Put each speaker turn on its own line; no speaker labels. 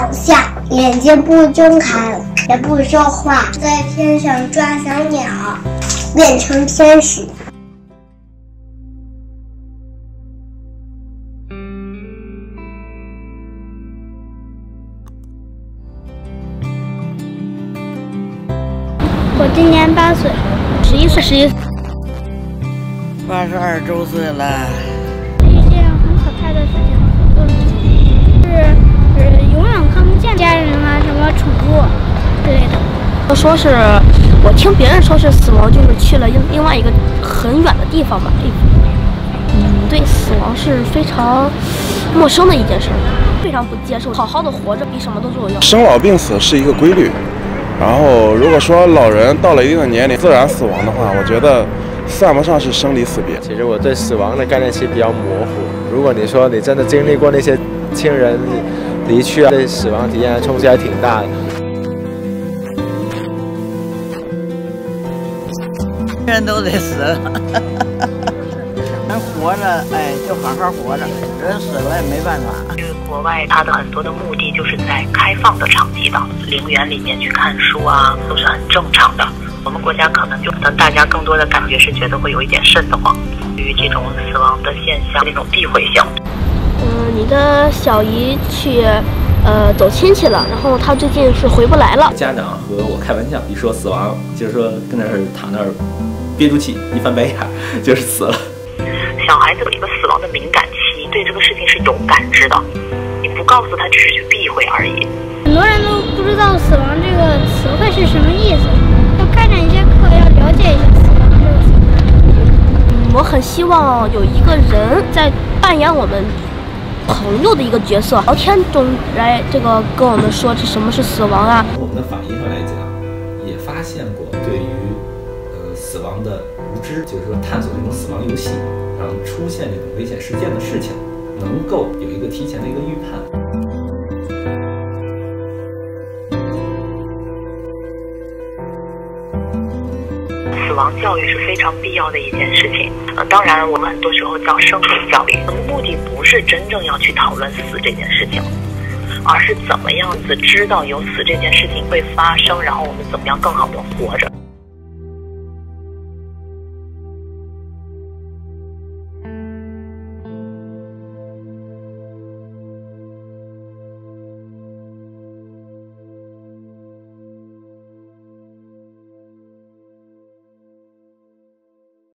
倒下，眼睛不睁开，也不说话，在天上抓小鸟，变成天使。
我今年八岁，
十一岁，十一，
八十二周岁了。
说是我听别人说是死亡就是去了另另外一个很远的地方吧。嗯，对，死亡是非常陌生的一件事，非常不接受。好好的活着比什么都重要。
生老病死是一个规律。然后，如果说老人到了一定的年龄自然死亡的话，我觉得算不上是生离死别。
其实我对死亡的概念其实比较模糊。如果你说你真的经历过那些亲人离去啊，对死亡体验冲击还挺大的。
人都得死，人活着，哎，就好好活着；人死了也没办法。
去国外，它的很多的目的就是在开放的场地的陵园里面去看书啊，都是很正常的。我们国家可能就可能大家更多的感觉是觉得会有一点瘆得慌，对于这种死亡的现象那种避讳性。
嗯，你的小姨去呃走亲戚了，然后他最近是回不来了。
家长和我开玩笑，一说死亡，就是说跟那儿躺那儿憋住气，一翻白眼，就是死了。
小孩子有一个死亡的敏感期，对这个事情是有感知的。你不告诉他，只是去避讳而已。
很多人都不知道“死亡”这个词汇是什么意思，要开展一些课，要了解一下死亡这个词
嗯，我很希望有一个人在扮演我们朋友的一个角色，聊天中来这个跟我们说这什么是死亡啊。
从我们的反应上来讲，也发现过对于呃死亡的无知，就是说探索这种死亡游戏，然后出现这种危险事件的事情，能够有一个提前的一个预判。
死亡教育是非常必要的一件事情。呃，当然，我们很多时候叫生命教育，目的不是真正要去讨论死这件事情，而是怎么样子知道有死这件事情会发生，然后我们怎么样更好的活着。